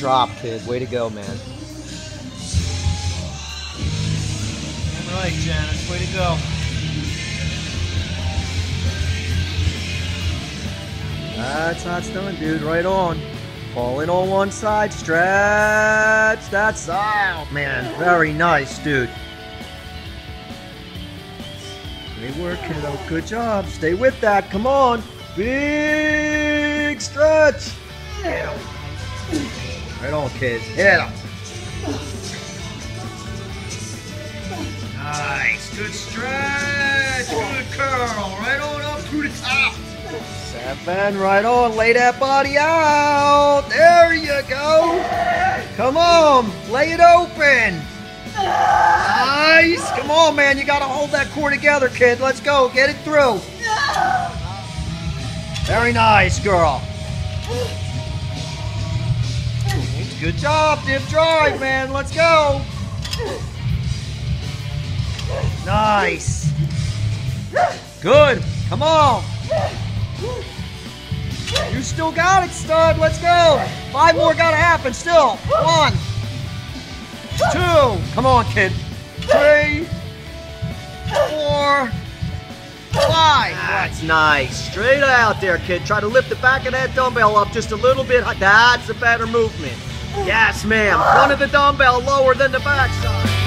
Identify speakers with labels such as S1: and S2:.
S1: drop, kid. Way to go, man.
S2: right Janice, way to go.
S1: That's not it's done, dude. Right on. Falling on one side, stretch that side. Oh, man, very nice, dude. Great work, kiddo. Good job. Stay with that. Come on. Big stretch. Right on, kids. Hit 'em.
S2: Nice, good stretch, good curl, right on up to the top.
S1: Seven, right on. Lay that body out. There you go. Come on, lay it open. Nice. Come on, man. You got to hold that core together, kid. Let's go. Get it through. Very nice, girl. Good job, dip drive, man. Let's go. Nice. Good. Come on. You still got it, stud. Let's go. Five more got to happen still. One, two. Come on, kid. Three, four, five. That's nice. Straight out there, kid. Try to lift the back of that dumbbell up just a little bit. That's a better movement. Yes, ma'am. Front of the dumbbell lower than the back side.